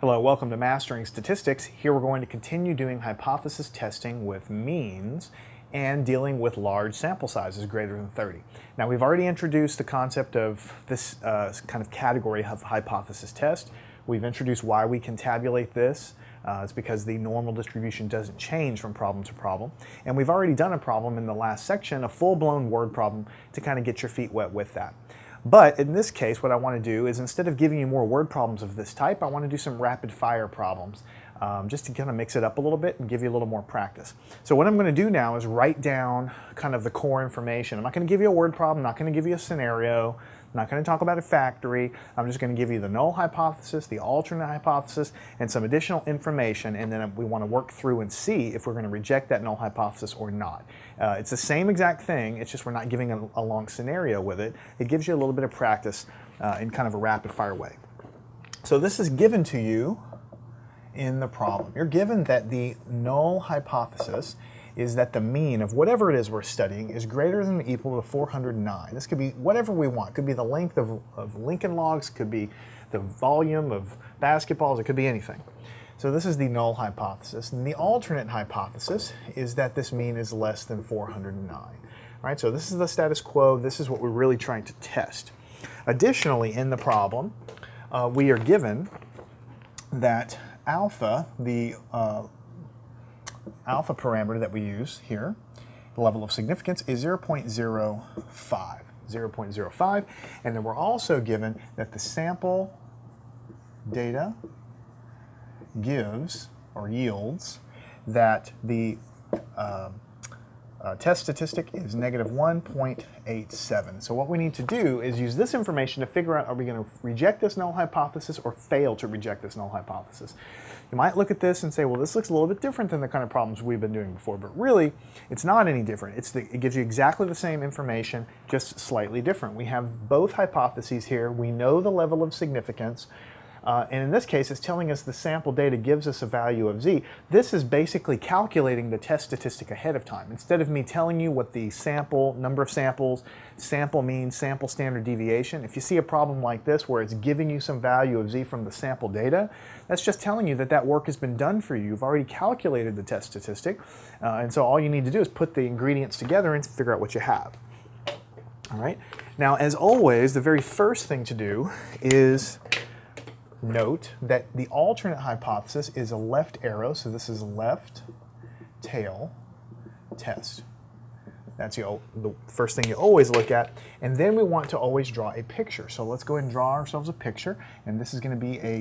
Hello, welcome to Mastering Statistics. Here we're going to continue doing hypothesis testing with means and dealing with large sample sizes greater than 30. Now we've already introduced the concept of this uh, kind of category of hypothesis test. We've introduced why we can tabulate this. Uh, it's because the normal distribution doesn't change from problem to problem. And we've already done a problem in the last section, a full-blown word problem to kind of get your feet wet with that. But in this case, what I want to do is instead of giving you more word problems of this type, I want to do some rapid fire problems um, just to kind of mix it up a little bit and give you a little more practice. So what I'm going to do now is write down kind of the core information. I'm not going to give you a word problem, I'm not going to give you a scenario, I'm not going to talk about a factory. I'm just going to give you the null hypothesis, the alternate hypothesis, and some additional information, and then we want to work through and see if we're going to reject that null hypothesis or not. Uh, it's the same exact thing, it's just we're not giving a, a, long scenario with it. It gives you a little bit of practice uh, in kind of a rapid fire way. So this is given to you in the problem. You're given that the null hypothesis is that the mean of whatever it is we're studying is greater than or equal to 409. This could be whatever we want. It could be the length of, of Lincoln logs, could be the volume of basketballs, it could be anything. So this is the null hypothesis. And the alternate hypothesis is that this mean is less than 409. All right, so this is the status quo. This is what we're really trying to test. Additionally, in the problem, uh, we are given that alpha, the uh, alpha parameter that we use here, the level of significance, is 0.05. 0.05. And then we're also given that the sample data gives or yields that the uh, uh, test statistic is negative 1.87. So what we need to do is use this information to figure out are we going to reject this null hypothesis or fail to reject this null hypothesis. You might look at this and say, well, this looks a little bit different than the kind of problems we've been doing before, but really, it's not any different. It's the, it gives you exactly the same information, just slightly different. We have both hypotheses here. We know the level of significance. Uh, and in this case, it's telling us the sample data gives us a value of z. This is basically calculating the test statistic ahead of time. Instead of me telling you what the sample, number of samples, sample mean, sample standard deviation, if you see a problem like this where it's giving you some value of z from the sample data, that's just telling you that that work has been done for you. You've already calculated the test statistic. Uh, and so all you need to do is put the ingredients together and figure out what you have. All right. Now, as always, the very first thing to do is note that the alternate hypothesis is a left arrow, so this is left tail test. That's the first thing you always look at. And then we want to always draw a picture. So let's go and draw ourselves a picture. And this is going to be a